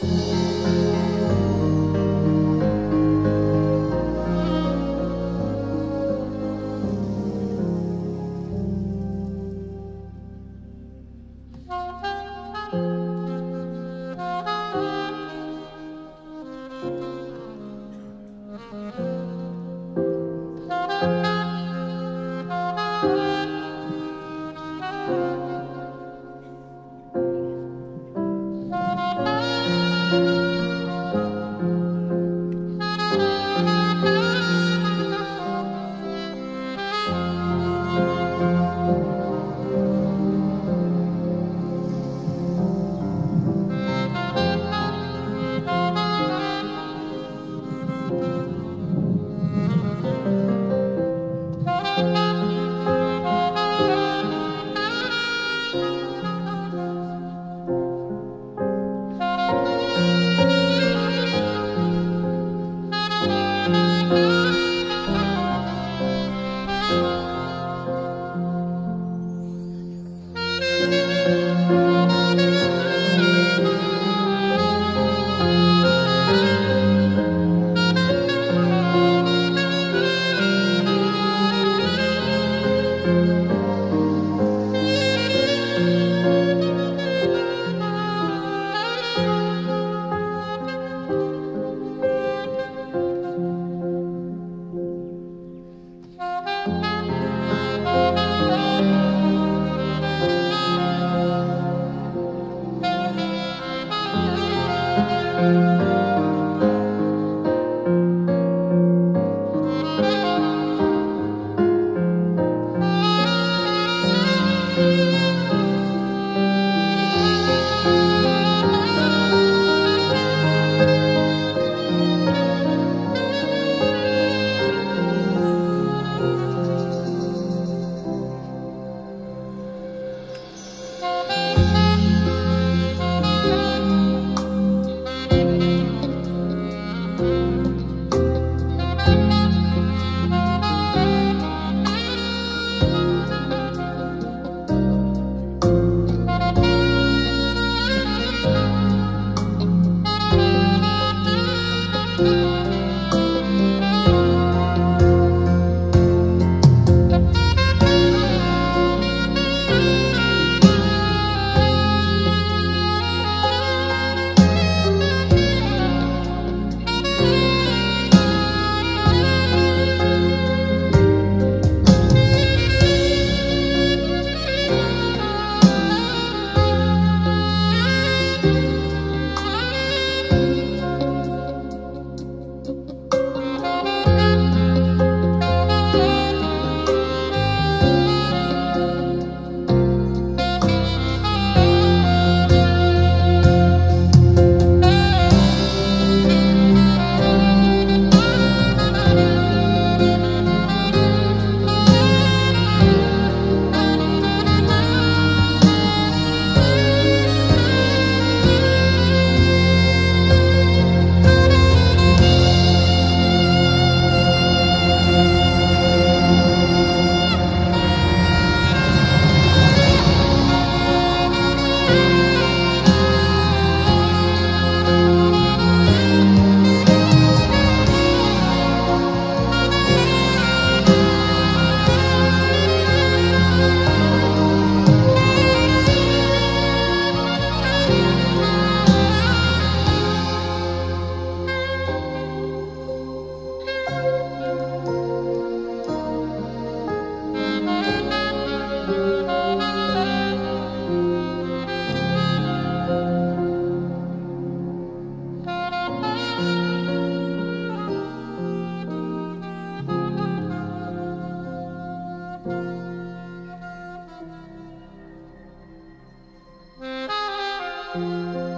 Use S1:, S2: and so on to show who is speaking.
S1: Thank you. Música